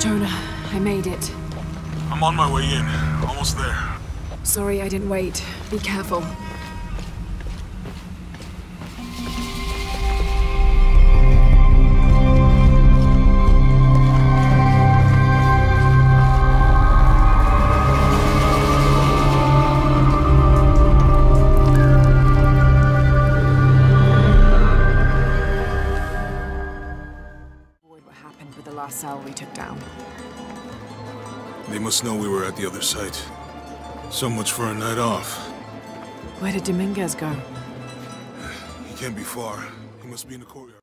Jonah, I made it. I'm on my way in. Almost there. Sorry I didn't wait. Be careful. Cell we took down. They must know we were at the other site. So much for a night off. Where did Dominguez go? He can't be far. He must be in the courtyard.